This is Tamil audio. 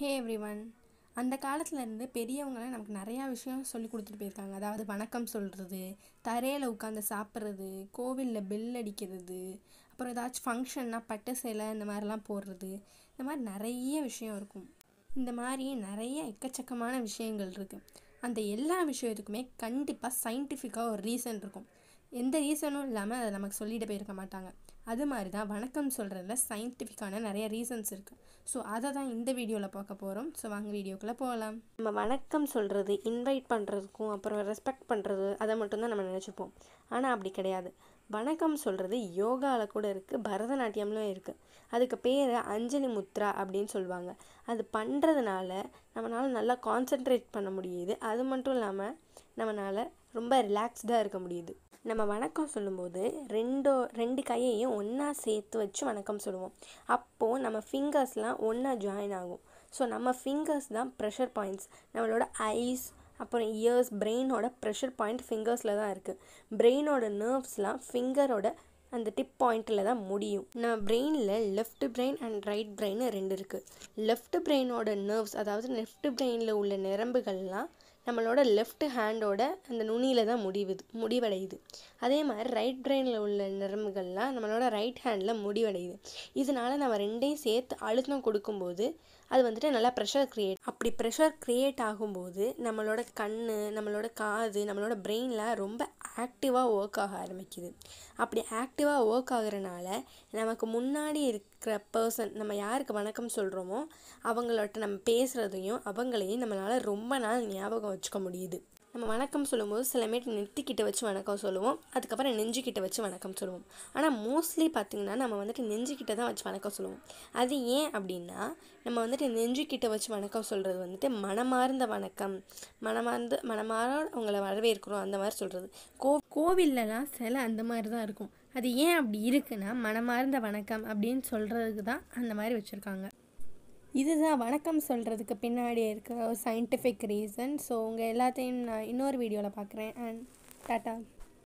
ஹே எவ்ரி ஒன் அந்த காலத்துலேருந்து பெரியவங்களாம் நமக்கு நிறையா விஷயம் சொல்லி கொடுத்துட்டு போயிருக்காங்க. அதாவது வணக்கம் சொல்கிறது தரையில் உட்காந்து சாப்பிட்றது கோவிலில் பெல் அடிக்கிறது அப்புறம் ஏதாச்சும் ஃபங்க்ஷன்னா பட்டு சேலை இந்த மாதிரிலாம் போடுறது இந்த மாதிரி நிறைய விஷயம் இருக்கும். இந்த மாதிரி நிறைய எக்கச்சக்கமான விஷயங்கள் இருக்குது அந்த எல்லா விஷயத்துக்குமே கண்டிப்பாக சயின்டிஃபிக்காக ஒரு ரீசன் இருக்கும். எந்த ரீசனும் இல்லாமல் அதை நமக்கு சொல்லிட்டு போயிருக்க மாட்டாங்க. அது மாதிரி தான் வணக்கம் சொல்கிறதுல சயின்டிஃபிக்கான நிறைய ரீசன்ஸ் இருக்குது ஸோ அதை தான் இந்த வீடியோவில் பார்க்க போகிறோம் ஸோ வாங்க வீடியோக்குள்ளே போகலாம். நம்ம வணக்கம் சொல்கிறது இன்வைட் பண்ணுறதுக்கும் அப்புறம் ரெஸ்பெக்ட் பண்ணுறது அதை மட்டும்தான் நம்ம நினச்சிப்போம். ஆனால் அப்படி கிடையாது. வணக்கம் சொல்கிறது யோகாவில் கூட இருக்குது பரதநாட்டியம்லையும் இருக்குது அதுக்கு பேர் அஞ்சலி முத்ரா அப்படின்னு சொல்லுவாங்க. அது பண்ணுறதுனால நம்மளால் நல்லா கான்சென்ட்ரேட் பண்ண முடியுது. அது மட்டும் இல்லாமல் நம்மளால் ரொம்ப ரிலாக்ஸ்டாக இருக்க முடியுது. நம்ம வணக்கம் சொல்லும்போது ரெண்டோ ரெண்டு கையையும் ஒன்றா சேர்த்து வச்சு வணக்கம் சொல்லுவோம். அப்போது நம்ம ஃபிங்கர்ஸ்லாம் ஒன்றா ஜாயின் ஆகும். ஸோ நம்ம ஃபிங்கர்ஸ் தான் ப்ரெஷர் பாயிண்ட்ஸ் நம்மளோட ஐஸ் அப்புறம் இயர்ஸ் பிரெயினோட ப்ரெஷர் பாயிண்ட் ஃபிங்கர்ஸில் தான் இருக்குது பிரெயினோட நர்வ்ஸ்லாம் ஃபிங்கரோட அந்த டிப் பாயிண்ட்டில் தான் முடியும். நம்ம பிரெயினில் left brain and right brain ரெண்டு இருக்குது லெஃப்ட் பிரெயினோட நர்வ்ஸ் அதாவது லெஃப்ட் பிரெயினில் உள்ள நரம்புகள்லாம் நம்மளோட லெஃப்ட் ஹேண்டோட அந்த நுனியில் தான் முடிவுது முடிவடையுது. அதே மாதிரி ரைட் பிரெயினில் உள்ள நரம்புகள்லாம் நம்மளோட ரைட் ஹேண்டில் முடிவடையுது. இதனால் நம்ம ரெண்டையும் சேர்த்து அழுத்தம் கொடுக்கும்போது அது வந்துட்டு நல்லா ப்ரெஷர் க்ரியேட் அப்படி ப்ரெஷர் க்ரியேட் ஆகும்போது நம்மளோட கண் நம்மளோட காது நம்மளோட பிரெயினில் ரொம்ப ஆக்டிவாக ஒர்க் ஆக ஆரம்பிக்குது. அப்படி ஆக்டிவாக ஒர்க் ஆகுறனால நமக்கு முன்னாடி இருக்கிற பர்சன் நம்ம யாருக்கு வணக்கம் சொல்கிறோமோ அவங்களோட நம்ம பேசுகிறதையும் அவங்களையும் நம்மளால் ரொம்ப நாள் ஞாபகம் வச்சுக்க முடியுது. நம்ம வணக்கம் சொல்லும்போது சில மேட்டு நெத்திக்கிட்ட வச்சு வணக்கம் சொல்லுவோம். அதுக்கப்புறம் நெஞ்சுக்கிட்ட வச்சு வணக்கம் சொல்லுவோம். ஆனால் மோஸ்ட்லி பார்த்திங்கன்னா நம்ம வந்துட்டு நெஞ்சுக்கிட்ட தான் வச்சு வணக்கம் சொல்லுவோம். அது ஏன் அப்படின்னா நம்ம வந்துட்டு நெஞ்சுக்கிட்ட வச்சு வணக்கம் சொல்கிறது வந்துட்டு மனமார்ந்த வணக்கம். மனமார்ந்த மனமார அவங்கள வரவேற்கிறோம் அந்த மாதிரி சொல்கிறது கோ கோவில்லலாம் சில அந்த மாதிரி தான் இருக்கும். அது ஏன் அப்படி இருக்குன்னா மனமார்ந்த வணக்கம் அப்படின்னு சொல்கிறதுக்கு தான் அந்த மாதிரி வச்சுருக்காங்க. இதுதான் வணக்கம் சொல்கிறதுக்கு பின்னாடி இருக்கிற ஒரு சயின்டிஃபிக் ரீசன் ஸோ உங்கள் எல்லாத்தையும் நான் இன்னொரு வீடியோவில் பார்க்குறேன். And tata.